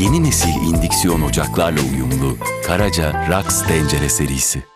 yeni nesil indüksiyon ocaklarla uyumlu Karaca Rax Tencere serisi.